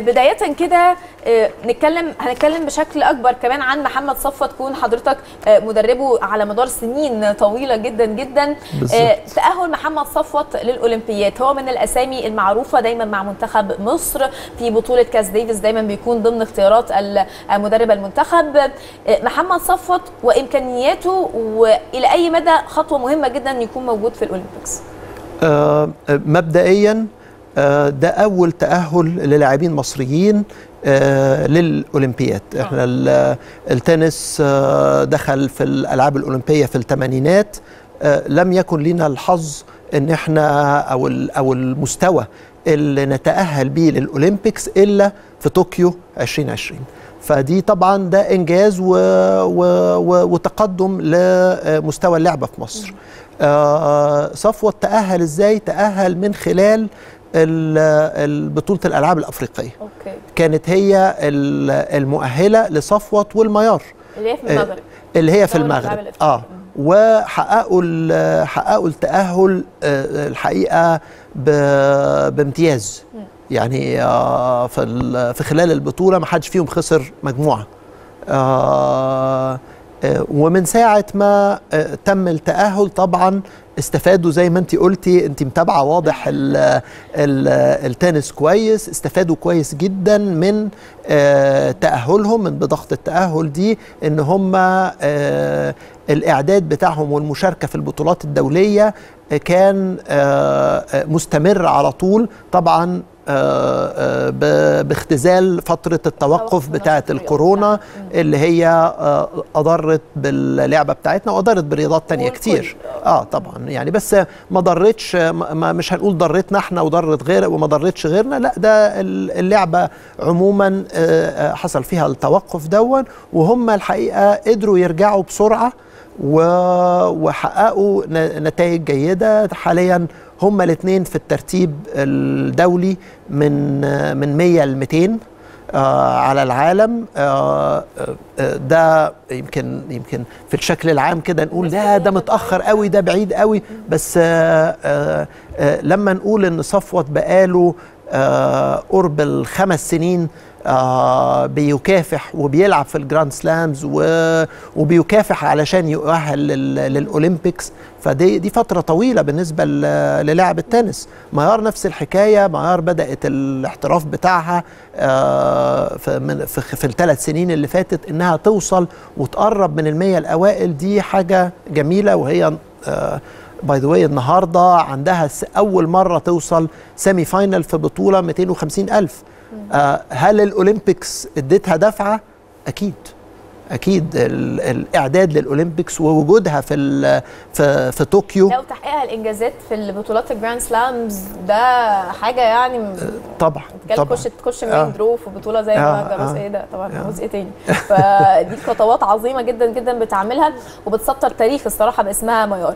بداية كده آه، نتكلم هنتكلم بشكل أكبر كمان عن محمد صفوت. تكون حضرتك آه، مدربه على مدار سنين طويلة جدا جدا. بالظبط. آه، تأهل محمد صفوت للاولمبيات هو من الأسامي المعروفة دايما مع منتخب مصر. في بطولة كاس ديفيس دايما بيكون ضمن اختيارات ال- مدرب المنتخب. محمد صفوت وإمكانياته وإلى أي مدى خطوة مهمة جدا يكون موجود في الأولمبيكس؟ آه، مبدئيا آه، ده أول تأهل للاعبين مصريين آه، للأولمبياد. إحنا ال- التنس آه، دخل في الألعاب الأولمبية في الثمانينات. آه، لم يكن لنا الحظ إن إحنا أو أو المستوى اللي نتأهل بيه للأولمبيكس إلا في طوكيو 2020 فدي طبعا ده إنجاز و و و وتقدم لمستوى اللعبة في مصر. آه، صفوت تأهل إزاي؟ تأهل من خلال ال- ال- بطولة الألعاب الأفريقية. أوكي. كانت هي ال- المؤهلة لصفوت والميار. اللي هي في المغرب. اللي هي في المغرب. آه. وحققوا حققوا التأهل آه، الحقيقة بامتياز. يعني آه، في في خلال البطولة ما حدش فيهم خسر مجموعة. آه، آه، ومن ساعة ما تم التأهل طبعا استفادوا زي ما انت قلتي انت متابعة واضح ال ال التنس كويس استفادوا كويس جدا من آه، تأهلهم من بضغط التأهل دي إن هم آه، الإعداد بتاعهم والمشاركة في البطولات الدولية آه، كان آه، مستمر على طول طبعا باختزال فترة التوقف النشاط الكورونا اللي هي أضرت باللعبة بتاعتنا وأضرت برياضات تانية. كتير آه طبعا. يعني بس ما ضرتش ما مش هنقول ضرتنا إحنا وضرت غير وما ضرتش غيرنا لا ده ال- اللعبة عموما آه، آه، حصل فيها التوقف دون وهم الحقيقة قدروا يرجعوا بسرعة وحققوا نتائج جيدة. حاليا هما الاثنين في الترتيب الدولي من من 100 ل 200 آه، على العالم آه، آه، ده يمكن يمكن في الشكل العام كده نقول ده ده متأخر قوي ده بعيد قوي بس آه، آه، آه، لما نقول إن صفوت بقاله آه، قرب الخمس سنين آه، بيكافح وبيلعب في الجراند سلامز وبيكافح علشان يؤهل لل- للأولمبيكس. فدي دي فترة طويلة بالنسبة للاعب التنس. ميار نفس الحكاية ميار بدأت الاحتراف بتاعها آه، في في الثلاث سنين اللي فاتت إنها توصل وتقرب من المية الأوائل. دي حاجة جميلة وهي by the way النهارده عندها أول مرة توصل semi final في بطولة 250 ألف. آه، هل ال Olympics اديتها دفعة؟ أكيد. أكيد ال- الإعداد لل Olympics ووجودها في في في طوكيو لو تحقيقها الإنجازات في البطولات ال Grand Slams ده حاجة يعني طبعا كان طبعا تخش تخش آه. main draw في بطولة زي آه، majors آه. إيه ده طبعا آه. إيه تاني فدي خطوات عظيمة جدا جدا بتعملها وبتسطر تاريخ الصراحة باسمها ميار